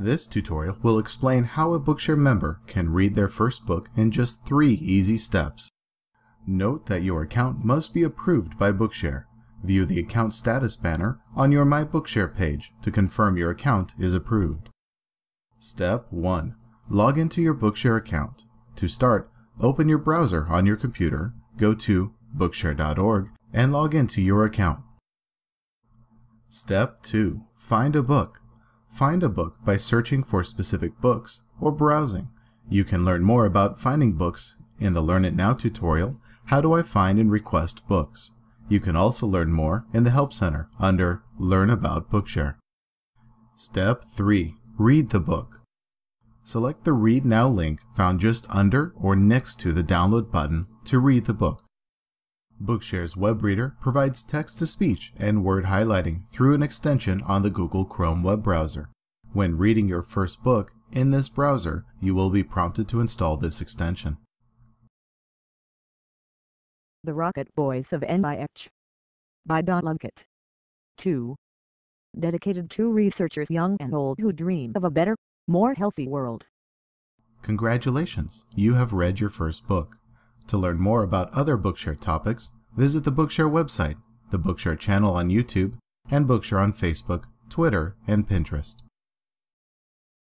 This tutorial will explain how a Bookshare member can read their first book in just three easy steps. Note that your account must be approved by Bookshare. View the account status banner on your My Bookshare page to confirm your account is approved. Step 1. Log into your Bookshare account. To start, open your browser on your computer, go to bookshare.org, and log into your account. Step 2. Find a book. Find a book by searching for specific books or browsing. You can learn more about finding books in the Learn It Now tutorial, How Do I Find and Request Books? You can also learn more in the Help Center under Learn About Bookshare. Step 3. Read the book. Select the Read Now link found just under or next to the download button to read the book. Bookshare's web reader provides text-to-speech and word highlighting through an extension on the Google Chrome web browser. When reading your first book in this browser, you will be prompted to install this extension. The Rocket Boys of NIH by Don Lunkett 2. Dedicated to researchers young and old who dream of a better, more healthy world. Congratulations, you have read your first book. To learn more about other Bookshare topics, visit the Bookshare website, the Bookshare channel on YouTube, and Bookshare on Facebook, Twitter, and Pinterest.